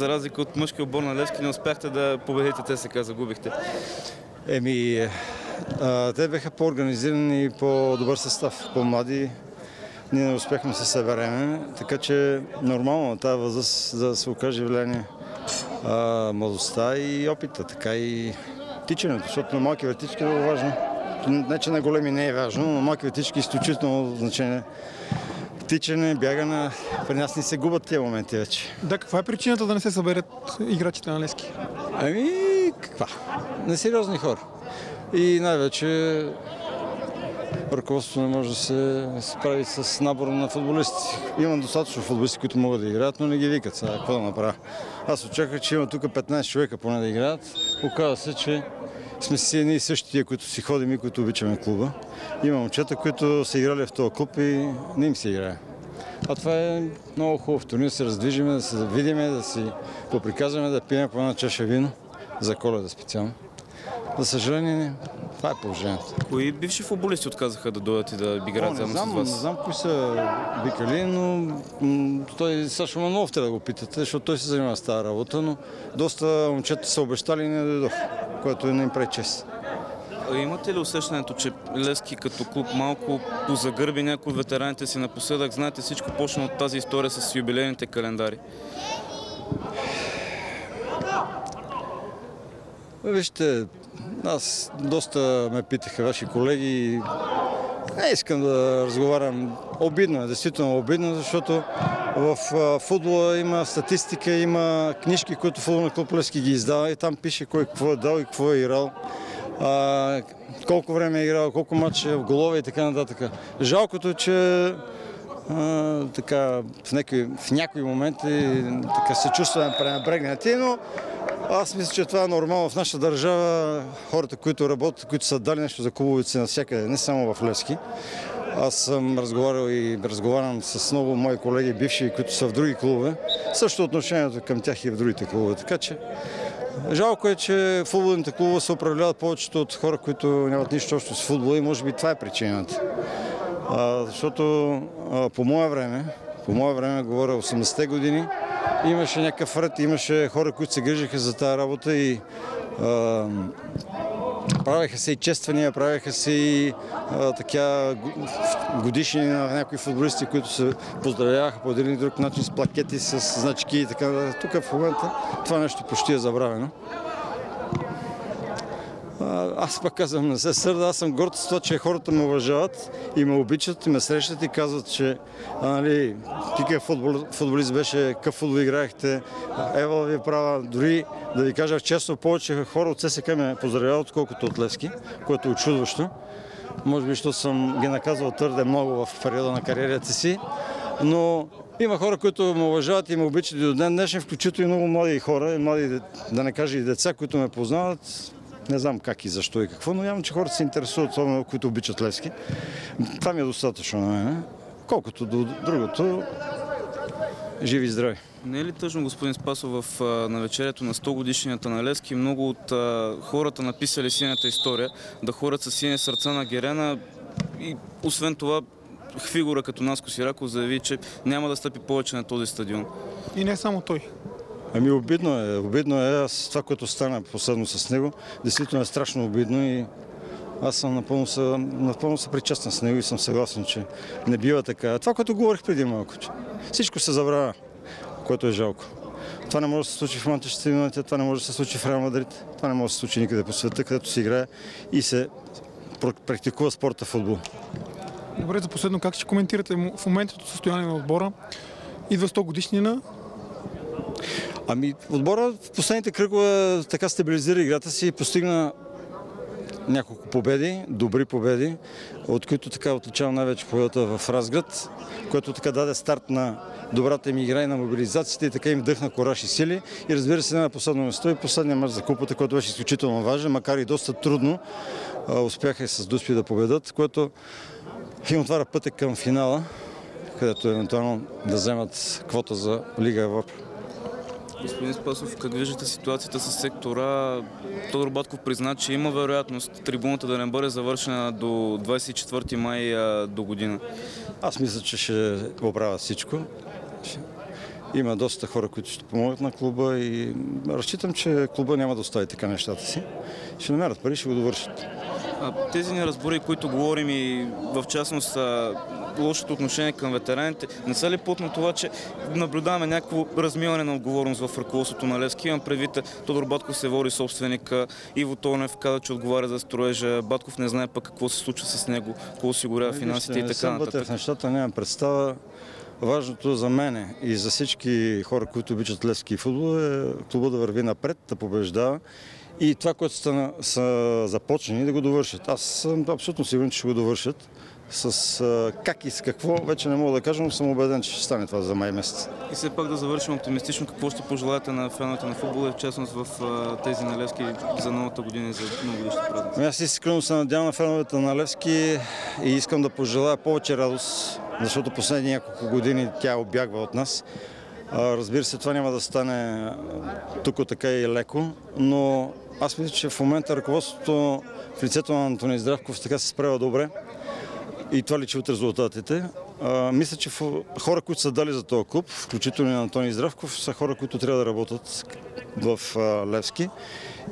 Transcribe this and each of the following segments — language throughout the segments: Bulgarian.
За разлика от мъжки отбор на Левски не успяхте да победите ТСК, загубихте. Еми, а, те бяха по-организирани и по-добър състав, по-млади. Ние не успяхме да се събереме, така че нормално на тази възраст да се окаже влияние а, младостта и опита, така и тичането, защото на малки въртички е много важно. Не, че на големи не е важно, но на малки въртички е изключително значение. Тичане, бягане, при нас не се губят тези моменти вече. Да, каква е причината да не се съберат играчите на Лески? Ами, каква? Несериозни хора. И най-вече ръководството не може да се справи с набора на футболисти. Имам достатъчно футболисти, които могат да играят, но не ги викат. Сега какво да направя? Аз очаквах, че има тук 15 човека поне да играят. Оказва се, че сме си едни и същи тия, които си ходим и които обичаме клуба. Има момчета, които са играли в този клуб и не им се играе. А това е много хубаво. Турнир се раздвижиме, да се видиме, да си поприказваме, да пием по една чаша вино, за коледа специално. За съжаление, това е положението. Кои бивши футболисти отказаха да дойдат и да играят не заедно с не вас? знам кои са викали, но той Сашо Манов трябва да го питате, защото той се занимава с тази работа, но доста момчета са обещали и не дойдох, което не им прави чест. Имате ли усещането, че Левски като клуб малко позагърби някои от ветераните си напоследък? Знаете, всичко почна от тази история с юбилейните календари. Вижте, аз доста ме питаха ваши колеги не искам да разговарям. Обидно е, действително обидно, защото в футбола има статистика, има книжки, които футболна клуб Левски ги издава и там пише кой какво е дал и какво е играл. А, колко време е играл, колко матча в голове и така нататък. Жалкото е, че а, така, в, някои, в някои моменти така, се чувстваме пренебрегнати, но аз мисля, че това е нормално в нашата държава. Хората, които работят, които са дали нещо за клубовете си навсякъде, не само в Левски. Аз съм разговарял и разговарям с много мои колеги, бивши, които са в други клубове. Също отношението към тях и в другите клубове. Така че Жалко е, че футболните клубове се управляват повечето от хора, които нямат нищо общо с футбола и може би това е причината. А, защото а, по мое време, по мое време, говоря 80-те години, имаше някакъв ред, имаше хора, които се грижиха за тази работа и а, правеха се и чествания, правеха се и а, така годишни на някои футболисти, които се поздравяваха по един или друг начин с плакети, с значки и така. Тук в момента това нещо почти е забравено. Аз пък казвам, не се сърда, аз съм горд с това, че хората ме уважават и ме обичат и ме срещат и казват, че а, нали, ти какъв футбол, футболист беше, какъв футбол играехте, Ева ви права, дори да ви кажа честно, повече хора от ССК ме поздравяват, отколкото от Левски, което е очудващо. Може би, защото съм ги наказвал твърде много в периода на кариерата си, но има хора, които ме уважават и ме обичат и до ден днешен, включително и много млади хора, млади, да не кажа и деца, които ме познават. Не знам как и защо и какво, но явно, че хората се интересуват, особено които обичат Левски. Това ми е достатъчно на мен. Колкото до другото, живи и здрави. Не е ли тъжно, господин Спасов, в навечерието на 100 годишнията на Левски, много от а, хората написали синята история, да хорат с сини сърца на Герена и освен това фигура като Наско Сираков заяви, че няма да стъпи повече на този стадион. И не само той. Ами обидно е, обидно е. Аз това, което стана последно с него, действително е страшно обидно и аз съм напълно, са, напълно съпричастен с него и съм съгласен, че не бива така. Това, което говорих преди малко, че всичко се забравя, което е жалко. Това не може да се случи в Манчестър Юнайтед, това не може да се случи в Реал Мадрид, това не може да се случи никъде по света, където се играе и се практикува спорта футбол. Добре, за последно, как ще коментирате в момента състояние на отбора? Идва 100 годишнина. Ами, отбора в последните кръгове така стабилизира играта си и постигна няколко победи, добри победи, от които така отличавам най-вече победата в Разград, което така даде старт на добрата им игра и на мобилизацията и така им вдъхна кораж и сили. И разбира се, на последно место и последния мач за купата, който беше изключително важен, макар и доста трудно, успяха и с Дуспи да победат, което им отваря пътя към финала, където евентуално да вземат квота за Лига Европа. Господин Спасов, как виждате ситуацията с сектора? Тодор Батков призна, че има вероятност трибуната да не бъде завършена до 24 май до година. Аз мисля, че ще оправя всичко. Има доста хора, които ще помогнат на клуба и разчитам, че клуба няма да остави така нещата си. Ще намерят пари, ще го довършат. Тези неразбори, които говорим и в частност лошото отношение към ветераните, не са ли плод на това, че наблюдаваме някакво размиване на отговорност в ръководството на Левски? Имам предвид, Тодор Батков се води собственик, Иво Тонев каза, че отговаря за строежа, Батков не знае пък какво се случва с него, какво осигурява финансите и така нататък. в нещата, нямам представа. Важното за мене и за всички хора, които обичат левски футбол е клуба да върви напред, да побеждава и това, което са, са започнали, да го довършат. Аз съм абсолютно сигурен, че ще го довършат. С а, как и с какво, вече не мога да кажа, но съм убеден, че ще стане това за май месец. И все пак да завършим оптимистично, какво ще пожелаете на феновете на футбола и в частност в а, тези на Левски за новата година и за новогодишните празници? Аз искрено се надявам на феновете на Левски и искам да пожелая повече радост, защото последни няколко години тя обягва от нас. Разбира се, това няма да стане тук така и леко, но аз мисля, че в момента ръководството в лицето на Антони Здравков така се справя добре и това личи от резултатите. Мисля, че хора, които са дали за този клуб, включително и Антони Здравков, са хора, които трябва да работят в Левски.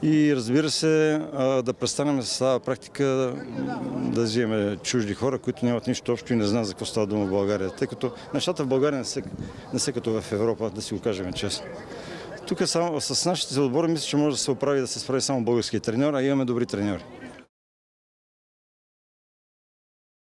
И разбира се, да престанем с тази практика да взимаме чужди хора, които нямат нищо общо и не знаят за какво става дума в България. Тъй като нещата в България не са, не са като в Европа, да си го кажем честно. Тук с нашите отбори мисля, че може да се оправи да се справи само български треньор, а имаме добри треньори.